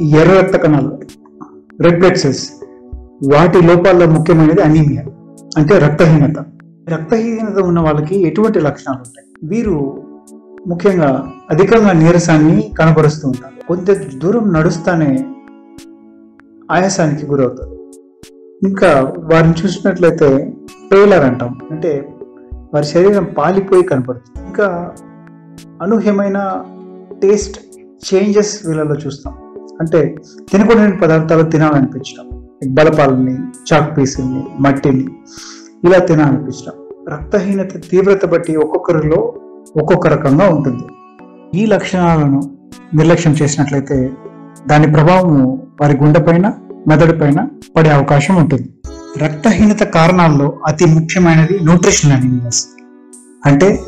ఎర్ర రక్త కణాలు రెడ్ బ్లడ్ సెల్స్ వాటి లోపాల్లో ముఖ్యమైనది అనీమియా అంటే రక్తహీనత. రక్తహీనత ఉన్న వాళ్ళకి ఎటువంటి లక్షణాలు ఉంటాయి? వీరు ముఖ్యంగా అధికంగా నీరసాన్ని కనబరుస్తూ ఉంటారు. కొంత దూరం నడుస్తానే ఆయాసానికి గురవుతారు. ఇంకా వారిని చూసినట్లయితే పేలర్ అంటాం. అంటే వారి శరీరం పాలిపోయి కనపడుతుంది. ఇంకా అనూహ్యమైన టేస్ట్ చేంజెస్ వీళ్ళలో చూస్తాం. అంటే తినకూడని పదార్థాలు తినాలనిపించడం. బలపాలని చాక్ పీసుల్ని మట్టిని ఇలా తినాలనిపించడం. రక్తహీనత తీవ్రత బట్టి ఒక్కొక్కరిలో ఒక్కొక్క రకంగా ఉంటుంది. ఈ లక్షణాలను నిర్లక్ష్యం చేసినట్లయితే దాని ప్రభావము వారి గుండెపైన మెదడుపైన పడే అవకాశం ఉంటుంది. రక్తహీనత కారణాల్లో అతి ముఖ్యమైనది న్యూట్రిషన్ అనీమియాస్ అంటే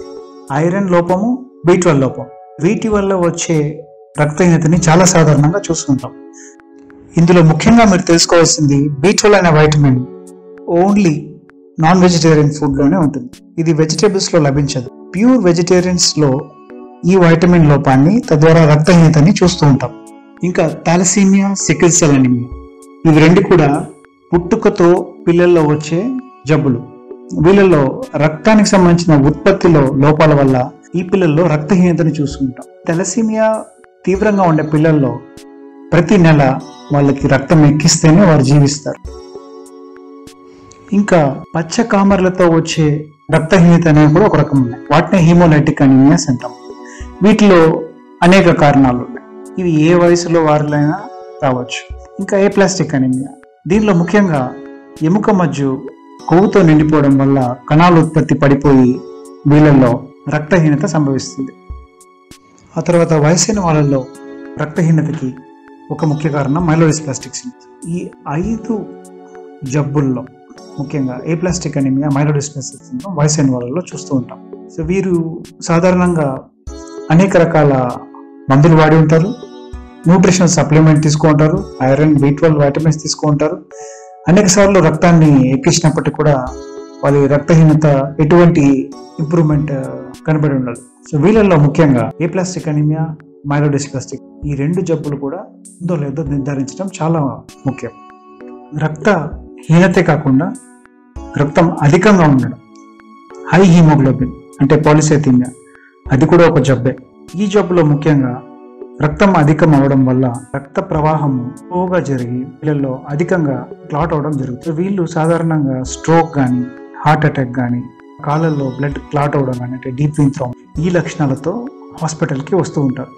ఐరన్ లోపము బి లోపం. వీటి వల్ల వచ్చే రక్తహీనతని చాలా సాధారణంగా చూసుకుంటాం ఇందులో ముఖ్యంగా మీరు తెలుసుకోవాల్సింది బి అనే వైటమిన్ ఓన్లీ నాన్ వెజిటేరియన్ ఫుడ్లోనే ఉంటుంది. ఇది వెజిటేబుల్స్లో లభించదు. ప్యూర్ వెజిటేరియన్స్లో ఈ వైటమిన్ లోపాన్ని తద్వారా రక్తహీనతని చూస్తూ ఉంటాం. ఇంకా థాలసీమియా సికిల్ సెల్ అనిమియా. ఇవి రెండు కూడా పుట్టుకతో పిల్లల్లో వచ్చే జబ్బులు. వీళ్ళలో రక్తానికి సంబంధించిన ఉత్పత్తిలో లోపాల వల్ల ఈ పిల్లల్లో రక్తహీనతని చూసుకుంటాం తెలసీమియా తీవ్రంగా ఉండే పిల్లల్లో ప్రతి నెల వాళ్ళకి రక్తం ఎక్కిస్తేనే వారు జీవిస్తారు. ఇంకా పచ్చ కామర్లతో వచ్చే రక్తహీనత అనేవి కూడా ఒక రకం ఉన్నాయి వాటిని హీమోలైటిక్ అనీమియాస్ అంటాం వీటిలో అనేక కారణాలు ఉన్నాయి. ఇవి ఏ వయసులో వారిలైనా రావచ్చు. ఇంకా ఏ ప్లాస్టిక్ అనీమియా? దీనిలో ముఖ్యంగా ఎముక మజ్జు కొవ్వుతో నిండిపోవడం వల్ల కణాలు ఉత్పత్తి పడిపోయి వీళ్ళల్లో రక్తహీనత సంభవిస్తుంది. ఆ తర్వాత వయసైన వాళ్ళల్లో రక్తహీనతకి ఒక ముఖ్య కారణం మైలోడిస్ ప్లాస్టిక్ ఈ ఐదు జబ్బుల్లో ముఖ్యంగా aplastic anaemia myelodysplastic syndrome వయసైన వాళ్ళలో చూస్తూ ఉంటాం. సో వీరు సాధారణంగా అనేక రకాల మందులు వాడి ఉంటారు. న్యూట్రిషనల్ సప్లిమెంట్ తీసుకుంటారు. ఐరన్ బి ట్వెల్వ్ వైటమిన్స్ తీసుకుంటారు. అనేక సార్లు రక్తాన్ని ఎక్కించినప్పటికీ కూడా వాళ్ళ రక్తహీనత ఎటువంటి ఇంప్రూవ్మెంట్ కనబడి ఉండదు సో వీళ్ళల్లో ముఖ్యంగా aplastic anaemia myelodysplastic ఈ రెండు జబ్బులు కూడా ఉందో లేదో నిర్ధారించడం చాలా ముఖ్యం. రక్త హీనతే కాకుండా రక్తం అధికంగా ఉండడం. హై హీమోగ్లోబిన్ అంటే పాలిసైథీమియా అది కూడా ఒక జబ్బే. ఈ జబ్బులో ముఖ్యంగా రక్తం అధికం అవడం వల్ల రక్త ప్రవాహం ఎక్కువగా జరిగి వీళ్ళల్లో అధికంగా క్లాట్ అవడం జరుగుతుంది. వీళ్ళు సాధారణంగా స్ట్రోక్ కానీ హార్ట్ అటాక్ కానీ కాళ్ళల్లో బ్లడ్ క్లాట్ అవడం కానీ అంటే డీప్ వెయిన్ ఫామ్ ఈ లక్షణాలతో హాస్పిటల్కి వస్తూ ఉంటారు.